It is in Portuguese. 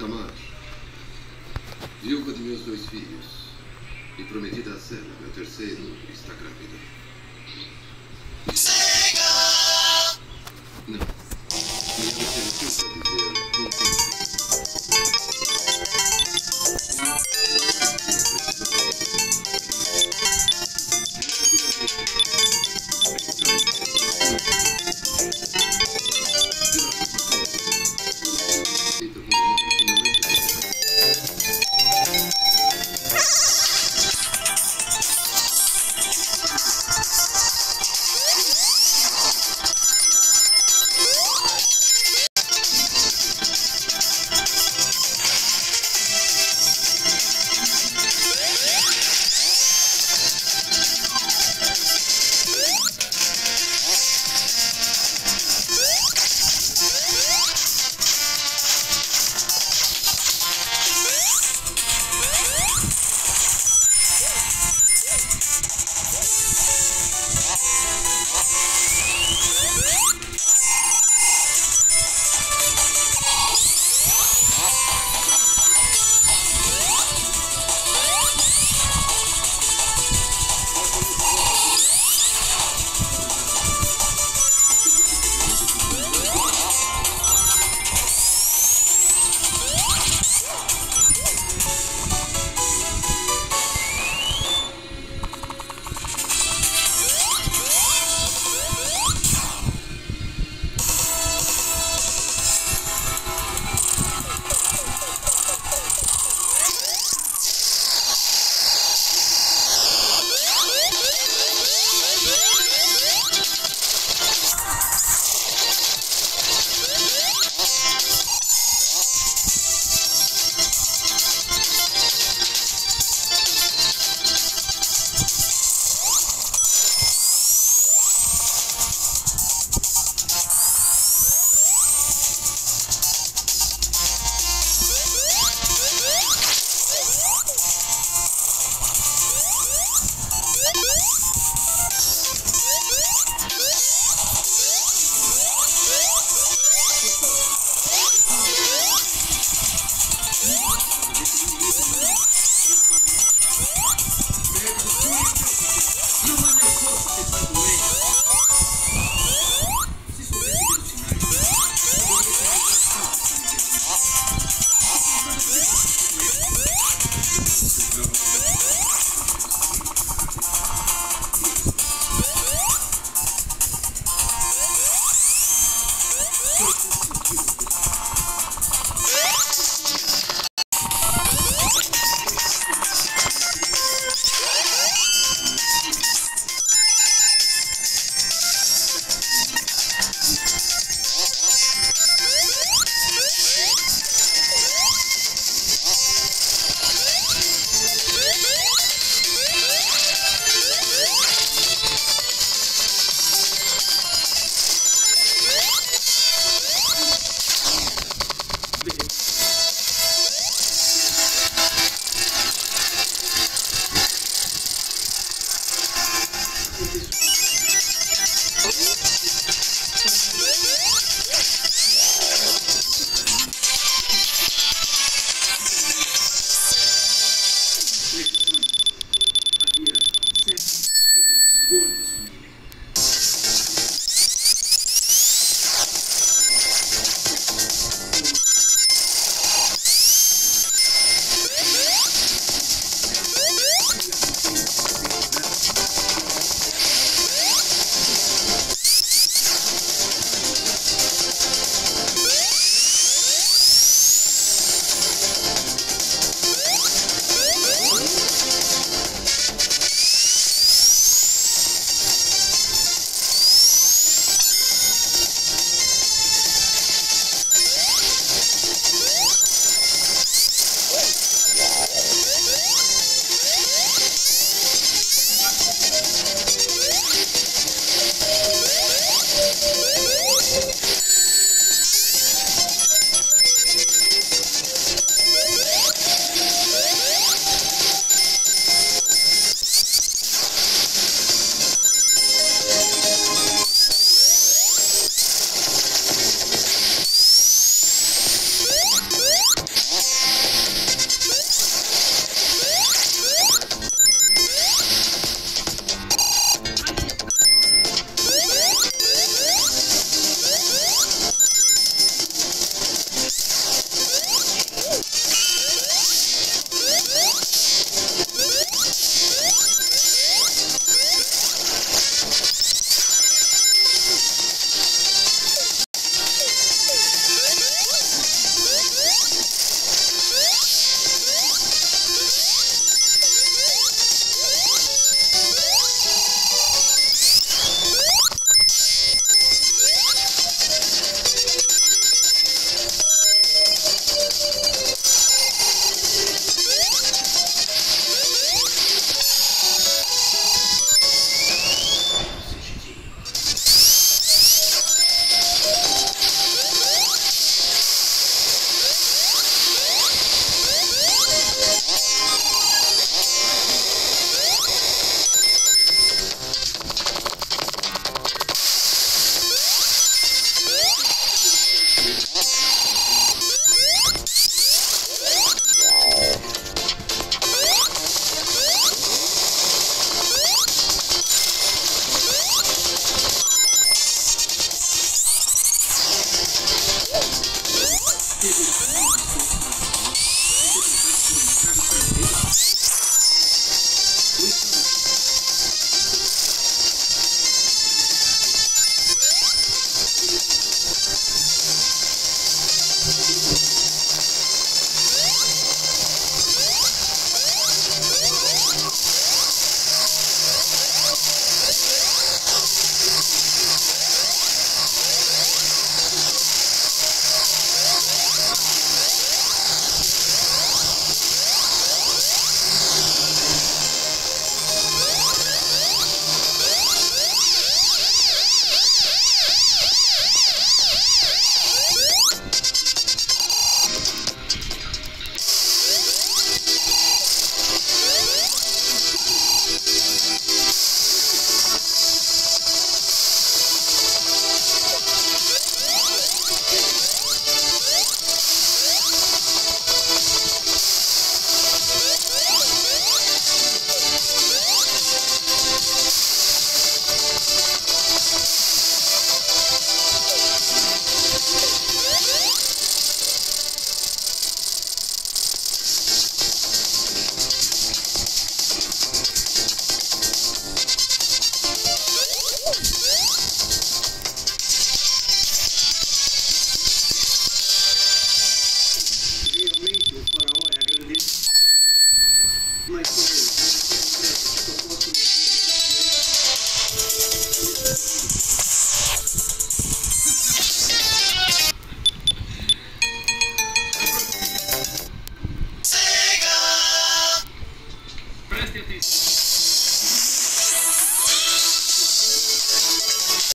Tamar, viúva de meus dois filhos e prometida a Zela, meu terceiro, está grávida. Não. Minha terceira é